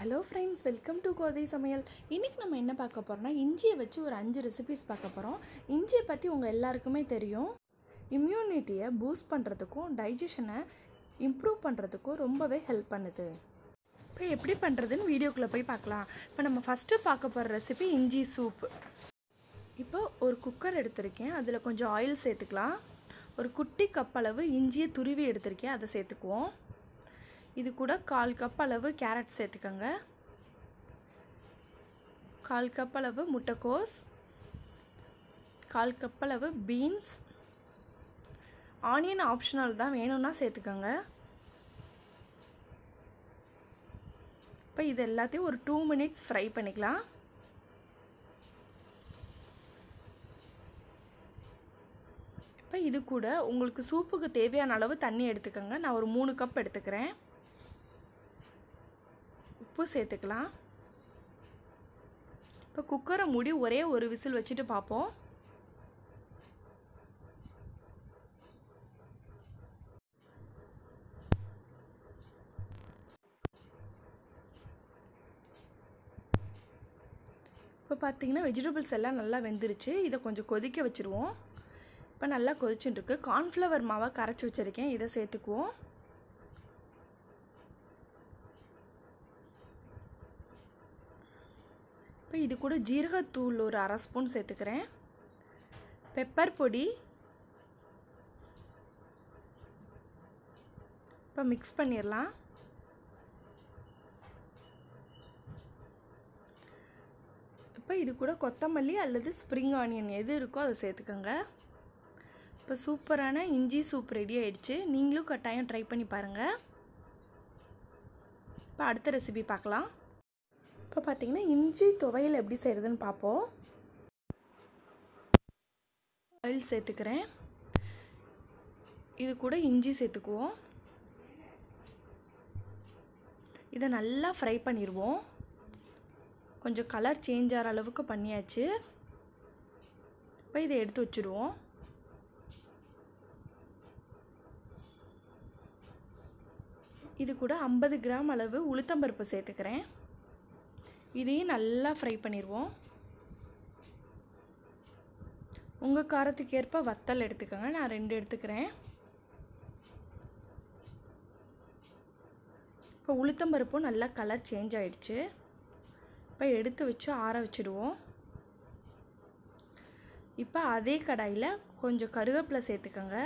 Hello friends welcome to Kothai சமையல் இன்றைக்கி நம்ம என்ன பார்க்க போகிறோம்னா இஞ்சியை வச்சு ஒரு அஞ்சு ரெசிபிஸ் பார்க்க போகிறோம் இஞ்சியை பற்றி உங்கள் எல்லாருக்குமே தெரியும். இம்யூனிட்டியை பூஸ்ட் பண்ணுறதுக்கும் டைஜஷனை இம்ப்ரூவ் பண்ணுறதுக்கும் ரொம்பவே ஹெல்ப் பண்ணுது. இப்போ எப்படி பண்ணுறதுன்னு வீடியோக்குள்ளே போய் பார்க்கலாம். இப்போ நம்ம ஃபஸ்ட்டு பார்க்க போகிற ரெசிபி இஞ்சி சூப் இப்போ ஒரு குக்கர் எடுத்திருக்கேன். அதில் கொஞ்சம் ஆயில் சேர்த்துக்கலாம். ஒரு குட்டி கப் அளவு இஞ்சியை துருவி எடுத்திருக்கேன். அதை சேர்த்துக்குவோம். இது கூட கால் கப் அளவு கேரட் சேர்த்துக்கோங்க. கால் கப் அளவு முட்டைக்கோஸ். கால் கப் அளவு பீன்ஸ். ஆனியன் ஆப்ஷனல் தான் வேணும்னா சேர்த்துக்கோங்க. இப்போ இது எல்லாத்தையும் ஒரு டூ மினிட்ஸ் ஃப்ரை பண்ணிக்கலாம். இப்போ இது கூட உங்களுக்கு சூப்புக்கு தேவையான அளவு தண்ணி எடுத்துக்கோங்க. நான் ஒரு மூணு கப் எடுத்துக்கிறேன். உப்பு சேர்த்துக்கலாம். இப்போ குக்கரை மூடி ஒரே ஒரு விசில் வச்சுட்டு பார்ப்போம். இப்போ பார்த்தீங்கன்னா வெஜிடபிள்ஸ் எல்லாம் நல்லா வெந்துருச்சு. இதை கொஞ்சம் கொதிக்க வச்சுருவோம். இப்போ நல்லா கொதிச்சுட்டுருக்கு கார்ன்ஃப்ளவர் மாவை கரைச்சி வச்சுருக்கேன். இதை சேர்த்துக்குவோம். இப்போ இது கூட ஜீரகத்தூள் ஒரு அரை ஸ்பூன் சேர்த்துக்கிறேன். பெப்பர் பொடி. இப்போ மிக்ஸ் பண்ணிடலாம் இப்போ இது கூட கொத்தமல்லி அல்லது ஸ்ப்ரிங் ஆனியன் எது இருக்கோ அதை சேர்த்துக்கோங்க. இப்போ சூப்பரான இஞ்சி சூப் ரெடி ஆகிடுச்சு நீங்களும் கட்டாயம் ட்ரை பண்ணி பாருங்கள் இப்போ அடுத்த ரெசிபி பார்க்கலாம். இப்போ பார்த்தீங்கன்னா இஞ்சி துவையல் எப்படி செய்கிறதுன்னு பார்ப்போம். ஆயில் சேர்த்துக்கிறேன். இது கூட இஞ்சி சேர்த்துக்குவோம். இதை நல்லா ஃப்ரை பண்ணிடுவோம் கொஞ்சம் கலர் சேஞ்ச் ஆகிற அளவுக்கு பண்ணியாச்சு. இப்போ இதை எடுத்து வச்சுருவோம். இது கூட ஐம்பது கிராம் அளவு உளுத்தம்பருப்பு சேர்த்துக்கிறேன். இதையும் நல்லா ஃப்ரை பண்ணிடுவோம் உங்கள் காரத்துக்கு ஏற்ப வத்தல் எடுத்துக்கோங்க. நான் ரெண்டு எடுத்துக்கிறேன். இப்போ உளுத்தம்பருப்பும் நல்லா கலர் சேஞ்ச் ஆகிடுச்சு இப்போ எடுத்து வச்சு ஆற வச்சுடுவோம். இப்போ அதே கடாயில் கொஞ்சம் கருவேப்பிலை சேர்த்துக்கோங்க.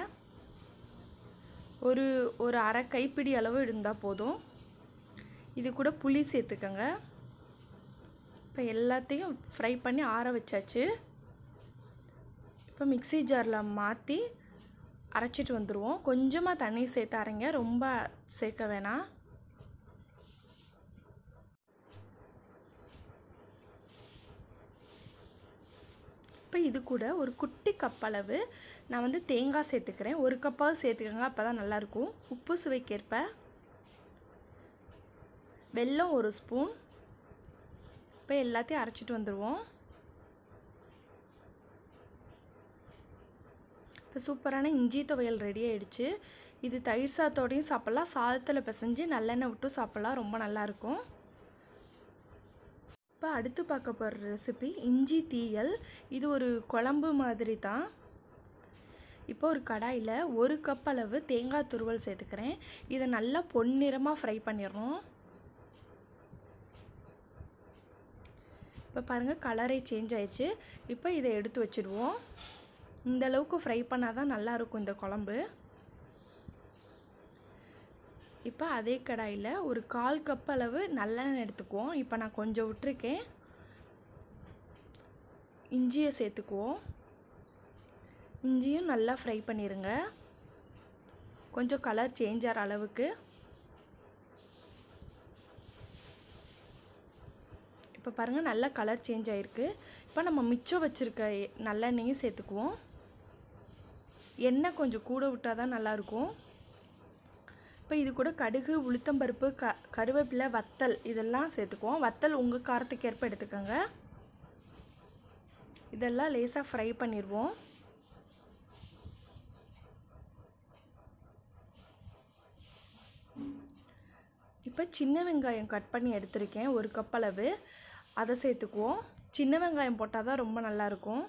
ஒரு ஒரு அரை கைப்பிடி அளவு இருந்தால் போதும். இது கூட புளி சேர்த்துக்கோங்க. இப்போ எல்லாத்தையும் ஃப்ரை பண்ணி ஆற வச்சாச்சு. இப்போ மிக்சி ஜாரில் மாற்றி அரைச்சிட்டு வந்துடுவோம் கொஞ்சமாக தண்ணி சேர்த்து அரைங்க ரொம்ப சேர்க்க வேணாம். இப்போ இது கூட ஒரு குட்டி கப் அளவு நான் வந்து தேங்காய் சேர்த்துக்கிறேன். ஒரு கப்பாவது சேர்த்துக்கோங்க. அப்போ தான் நல்லாயிருக்கும் உப்பு சுவைக்கேற்ப. வெல்லம் ஒரு ஸ்பூன் இப்போ எல்லாத்தையும் அரைச்சிட்டு வந்துடுவோம் இப்போ சூப்பரான இஞ்சி துவையல் ரெடி ஆகிடுச்சு இது தயிர் சாதத்தோடையும் சாப்பிட்லாம். சாதத்தில் பிசைஞ்சு நல்லெண்ணெய் விட்டு சாப்பிட்லாம். ரொம்ப நல்லாயிருக்கும் இப்போ அடுத்து பார்க்க போகிற ரெசிபி இஞ்சி தீயல். இது ஒரு குழம்பு மாதிரி தான். இப்போ ஒரு கடாயில் ஒரு கப் அளவு தேங்காய் துருவல் சேர்த்துக்கிறேன். இதை நல்லா பொன்னிறமாக ஃப்ரை பண்ணிடுறோம் இப்போ பாருங்கள் கலரே சேஞ்ச் ஆயிடுச்சு. இப்போ இதை எடுத்து வச்சுடுவோம். இந்த அளவுக்கு ஃப்ரை பண்ணால் தான் நல்லாயிருக்கும் இந்த குழம்பு. இப்போ அதே கடாயில் ஒரு கால் கப் அளவு நல்லெண்ணெய் எடுத்துக்குவோம். இப்போ நான் கொஞ்சம் விட்டுருக்கேன். இஞ்சியை சேர்த்துக்குவோம். இஞ்சியும் நல்லா ஃப்ரை பண்ணிடுங்க கொஞ்சம் கலர் சேஞ்ச் ஆகிற அளவுக்கு. இப்போ பாருங்கள் நல்லா கலர் சேஞ்ச் ஆகிருக்கு இப்போ நம்ம மிச்சம் வச்சுருக்க நல்லெண்ணெயும் சேர்த்துக்குவோம். எண்ணெய் கொஞ்சம் கூட விட்டால் தான் நல்லாயிருக்கும். இப்போ இது கூட கடுகு உளுத்தம்பருப்பு க கருவேப்பிலை வத்தல் இதெல்லாம் சேர்த்துக்குவோம். வத்தல் உங்கள் காரத்துக்கு ஏற்ப எடுத்துக்கோங்க. இதெல்லாம் லேசாக ஃப்ரை பண்ணிடுவோம் இப்போ சின்ன வெங்காயம் கட் பண்ணி எடுத்திருக்கேன் ஒரு கப் அளவு. அதை சேர்த்துக்குவோம். சின்ன வெங்காயம் போட்டால் தான் ரொம்ப நல்லாயிருக்கும்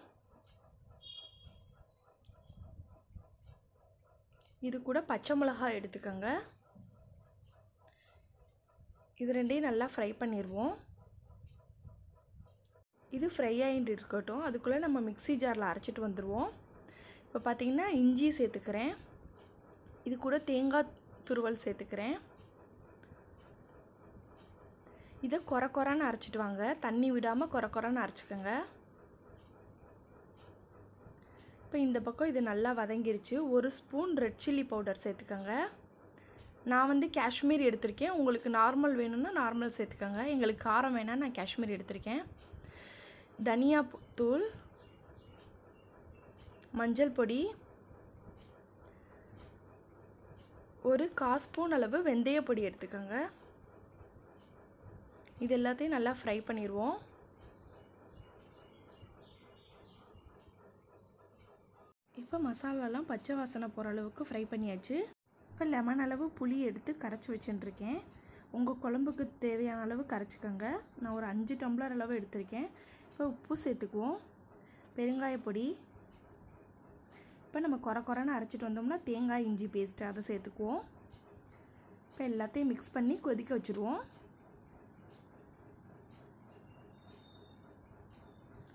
இது கூட பச்சை மிளகாய் எடுத்துக்கோங்க. இது ரெண்டையும் நல்லா ஃப்ரை பண்ணிடுவோம் இது ஃப்ரை ஆகிட்டு இருக்கட்டும். அதுக்குள்ளே நம்ம மிக்ஸி ஜாரில் அரைச்சிட்டு வந்துடுவோம் இப்போ பார்த்திங்கன்னா இஞ்சி சேர்த்துக்கிறேன். இது கூட தேங்காய் துருவல் சேர்த்துக்கிறேன். இதை குறை குறைன்னு அரைச்சிட்டு வாங்க தண்ணி விடாமல் குறை குறைன்னு அரைச்சிக்கோங்க. இப்போ இந்த பக்கம் இது நல்லா வதங்கிருச்சு. ஒரு ஸ்பூன் ரெட் சில்லி பவுடர் சேர்த்துக்கோங்க. நான் வந்து காஷ்மீர் எடுத்திருக்கேன். உங்களுக்கு நார்மல் வேணும்னா நார்மல் சேர்த்துக்கோங்க. எங்களுக்கு காரம் வேணால் நான் காஷ்மீர் எடுத்திருக்கேன். தனியா தூள் மஞ்சள் பொடி ஒரு கால் ஸ்பூன் அளவு வெந்தய பொடி எடுத்துக்கோங்க. இது எல்லாத்தையும் நல்லா ஃப்ரை பண்ணிடுவோம் இப்போ மசாலாலாம் பச்சை வாசனை போகிற அளவுக்கு ஃப்ரை பண்ணியாச்சு. இப்போ லெமன் அளவு புளி எடுத்து கரைச்சி வச்சுட்டுருக்கேன். உங்கள் குழம்புக்கு தேவையான அளவு கரைச்சிக்கோங்க. நான் ஒரு அஞ்சு டம்ளர் அளவு எடுத்திருக்கேன். இப்போ உப்பு சேர்த்துக்குவோம். பெருங்காய பொடி. இப்போ நம்ம குறை குறைன்னு அரைச்சிட்டு வந்தோம்னா தேங்காய் இஞ்சி பேஸ்ட்டு அதை சேர்த்துக்குவோம். இப்போ எல்லாத்தையும் மிக்ஸ் பண்ணி கொதிக்க வச்சுருவோம்.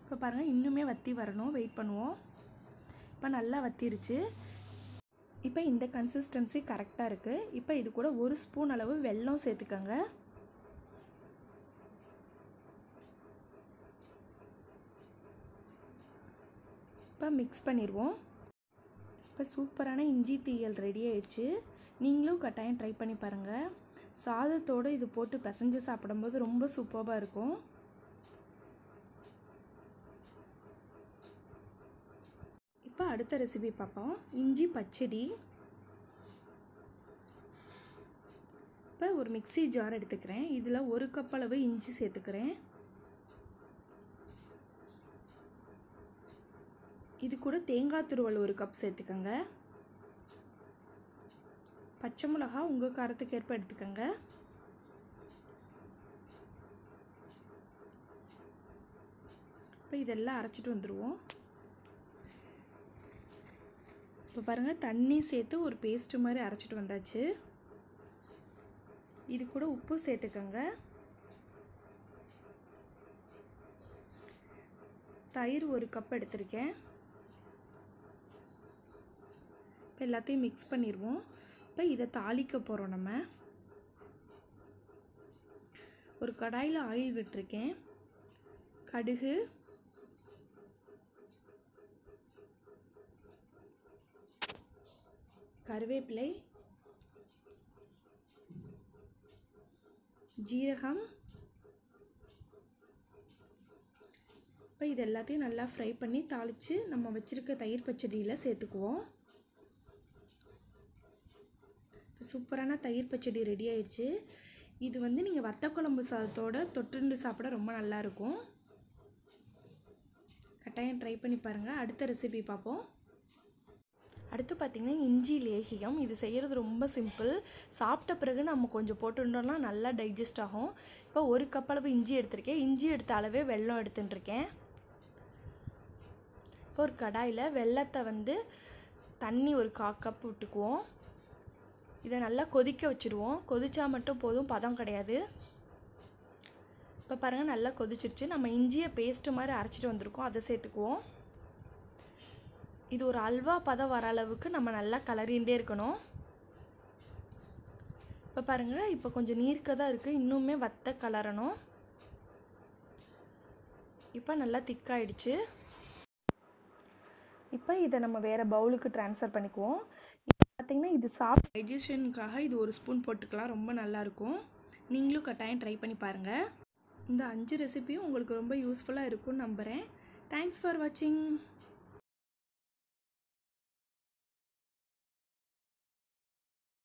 இப்போ பாருங்கள் இன்னுமே வற்றி வரணும். வெயிட் பண்ணுவோம். இப்போ நல்லா வத்திருச்சு. இப்போ இந்த கன்சிஸ்டன்சி கரெக்டாக இருக்குது இப்போ இது கூட ஒரு ஸ்பூன் அளவு வெல்லம் சேர்த்துக்கோங்க. இப்போ மிக்ஸ் பண்ணிடுவோம் இப்போ சூப்பரான இஞ்சி தீயல் ரெடி ஆயிடுச்சு. நீங்களும் கட்டாயம் ட்ரை பண்ணி பாருங்கள் சாதத்தோடு இது போட்டு பிசைஞ்சு சாப்பிடும்போது ரொம்ப சூப்பராக இருக்கும். இப்போ அடுத்த ரெசிபி பார்ப்போம். இஞ்சி பச்சடி. இப்போ ஒரு மிக்ஸி ஜார் எடுத்துக்கிறேன். இதில் ஒரு கப் அளவு இஞ்சி சேர்த்துக்கிறேன். இது கூட தேங்காய் துருவல் ஒரு கப் சேர்த்துக்கோங்க. பச்சை மிளகா உங்கள் காரத்துக்கு ஏற்ப எடுத்துக்கோங்க. இப்போ இதெல்லாம் அரைச்சிட்டு வந்துடுவோம் இப்போ பாருங்கள் தண்ணி சேர்த்து ஒரு பேஸ்ட்டு மாதிரி அரைச்சிட்டு வந்தாச்சு. இது கூட உப்பு சேர்த்துக்கோங்க. தயிர் ஒரு கப் எடுத்திருக்கேன். இப்போ எல்லாத்தையும் மிக்ஸ் பண்ணிடுவோம். இப்போ இதை தாளிக்க போகிறோம் நம்ம. ஒரு கடாயில் ஆயில் விட்டுருக்கேன். கடுகு கருவேப்பிலை ஜீரகம். இப்போ இது எல்லாத்தையும் நல்லா ஃப்ரை பண்ணி தாளித்து நம்ம வச்சுருக்க தயிர் பச்சடியில் சேர்த்துக்குவோம். சூப்பரான தயிர் பச்சடி ரெடி ஆயிடுச்சு. இது வந்து நீங்கள் வத்த குழம்பு சாதத்தோட தொட்டுண்டு சாப்பிட ரொம்ப நல்லாயிருக்கும் கட்டாயம் ட்ரை பண்ணி பாருங்கள் அடுத்த ரெசிபி பார்ப்போம். அடுத்து பார்த்திங்கன்னா இஞ்சி லேகியம். இது செய்கிறது ரொம்ப சிம்பிள் சாப்பிட்ட பிறகு நம்ம கொஞ்சம் போட்டுட்டோம்னா நல்லா டைஜஸ்ட் ஆகும். இப்போ ஒரு கப் அளவு இஞ்சி எடுத்திருக்கேன். இஞ்சி எடுத்த அளவே வெள்ளம் எடுத்துட்டுருக்கேன். இப்போ ஒரு கடாயில் வெள்ளத்தை வந்து தண்ணி ஒரு கா கப் விட்டுக்குவோம். இதை நல்லா கொதிக்க வச்சுருவோம். கொதிச்சா மட்டும் போதும். பதம் கிடையாது. இப்போ பாருங்கள் நல்லா கொதிச்சிருச்சு. நம்ம இஞ்சியை பேஸ்ட்டு மாதிரி அரைச்சிட்டு வந்திருக்கோம். அதை சேர்த்துக்குவோம். இது ஒரு அல்வா பதம் வர அளவுக்கு நம்ம நல்லா கலரிண்டே இருக்கணும். இப்போ பாருங்கள் இப்போ கொஞ்சம் நீர்க்க தான் இருக்குது இன்னுமே வத்த கலரணும். இப்போ நல்லா திக்காயிடுச்சு இப்போ இதை நம்ம வேறு பவுலுக்கு ட்ரான்ஸ்ஃபர் பண்ணிக்குவோம். பார்த்திங்கன்னா இது சாப்பிட் டைஜஷனுக்காக இது ஒரு ஸ்பூன் போட்டுக்கலாம். ரொம்ப நல்லாயிருக்கும் நீங்களும் கட்டாயம் ட்ரை பண்ணி பாருங்கள் இந்த அஞ்சு ரெசிபியும் உங்களுக்கு ரொம்ப யூஸ்ஃபுல்லாக இருக்கும்னு நம்புகிறேன் தேங்க்ஸ் ஃபார் வாட்சிங்